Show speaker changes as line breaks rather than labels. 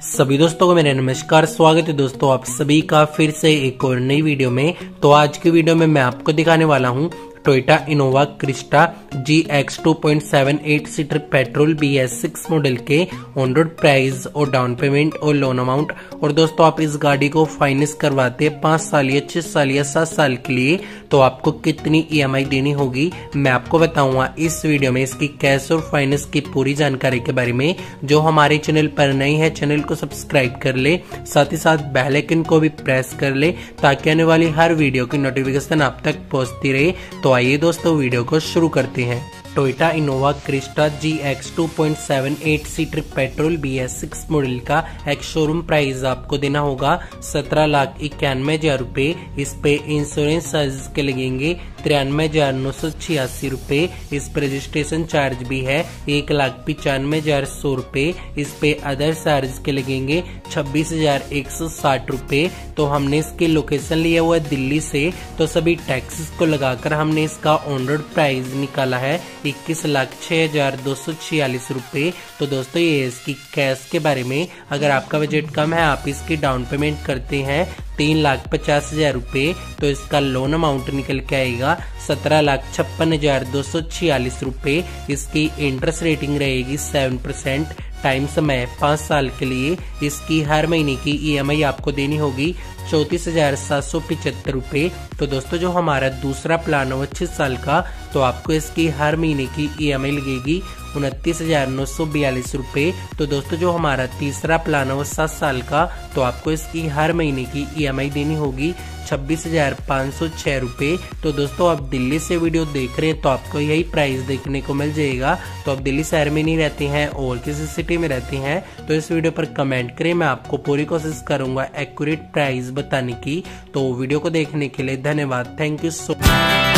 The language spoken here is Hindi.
सभी दोस्तों को मेरा नमस्कार, स्वागत है दोस्तों आप सभी का फिर से एक और नई वीडियो में। तो आज की वीडियो में मैं आपको दिखाने वाला हूँ Toyota Innova Crysta G X two point seven eight seater petrol B S six model के ऑन रोड प्राइस और डाउन पेमेंट और लोन अमाउंट और दोस्तों, आप इस गाड़ी को फाइनेंस करवाते हैं साल या छह साल या सात साल के लिए तो आपको कितनी ईएमआई e देनी होगी? मैं आपको बताऊँगा इस वीडियो में इसकी कैश और फाइनेंस की पूरी जानकारी के बारे में। जो हमारे चैनल पर नई है चैनल को सब्सक्राइब कर ले, साथ ही साथ बेलाइकन को भी प्रेस कर ले, ताकि आने वाली हर वीडियो की नोटिफिकेशन आप तक पहुँचती रहे। तो तो आइए दोस्तों वीडियो को शुरू करते हैं। Toyota Innova Crysta G X two point seven eight seater petrol B S six model का एक शोरूम प्राइस आपको देना होगा सत्रह लाख इक्यानवे हज़ार रूपए। इस पे इंश्योरेंस चार्जेस के लगेंगे तिरानवे हज़ार नौ सौ छियासी रूपए। इस पे रजिस्ट्रेशन चार्ज भी है एक लाख पिचानवे हज़ार सौ रूपए। इस पे अदर चार्ज के लगेंगे छब्बीस हज़ार एक सौ साठ रूपए। तो हमने इसकी लोकेशन लिया हुआ दिल्ली से। तो सभी टैक्सेस को लगाकर हमने इसका ऑन रोड प्राइस निकाला है। इक्कीस लाख छह हज़ार दो सौ छियालीस रुपये तो दोस्तों, ये इसकी कैश के बारे में, अगर आपका बजट कम है, आप इसकी डाउन पेमेंट करते हैं तीन लाख पचास हज़ार रुपये तो इसका लोन अमाउंट निकल के आएगा सत्रह लाख छप्पन हज़ार दो सौ छियालीस रुपये इसकी इंटरेस्ट रेटिंग रहेगी सेवन परसेंट टाइम समय पाँच साल के लिए इसकी हर महीने की ईएमआई आपको देनी होगी। चौतीस हज़ार सात सौ पिछहत्तर रूपए। तो दोस्तों, जो हमारा दूसरा प्लान हो छह साल का तो आपको इसकी हर महीने की ईएमआई लगेगी। उनतीस हज़ार नौ सौ बयालीस रूपए। तो दोस्तों, जो हमारा तीसरा प्लान है वो सात साल का तो आपको इसकी हर महीने की ईएमआई देनी होगी छब्बीस हज़ार पाँच सौ छह रूपए। तो दोस्तों, आप दिल्ली से वीडियो देख रहे हैं तो आपको यही प्राइस देखने को मिल जाएगा। तो आप दिल्ली शहर में नहीं रहते हैं, और किसी सिटी में रहते हैं तो इस वीडियो पर कमेंट करें, मैं आपको पूरी कोशिश करूँगा एक्यूरेट प्राइस बताने की। तो वीडियो को देखने के लिए धन्यवाद। Thank you so much